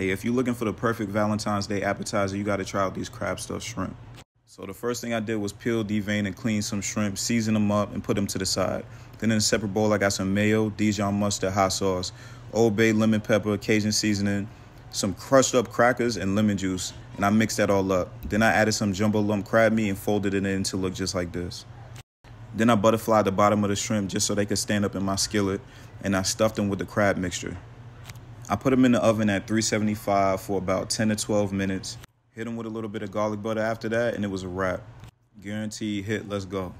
Hey, if you're looking for the perfect Valentine's Day appetizer, you got to try out these crab stuffed shrimp. So the first thing I did was peel, devein, and clean some shrimp, season them up, and put them to the side. Then in a separate bowl, I got some mayo, Dijon mustard, hot sauce, Old Bay lemon pepper, Cajun seasoning, some crushed up crackers, and lemon juice. And I mixed that all up. Then I added some jumbo lump crab meat and folded it in to look just like this. Then I butterflied the bottom of the shrimp just so they could stand up in my skillet, and I stuffed them with the crab mixture. I put them in the oven at 375 for about 10 to 12 minutes. Hit them with a little bit of garlic butter after that, and it was a wrap. Guaranteed hit, let's go.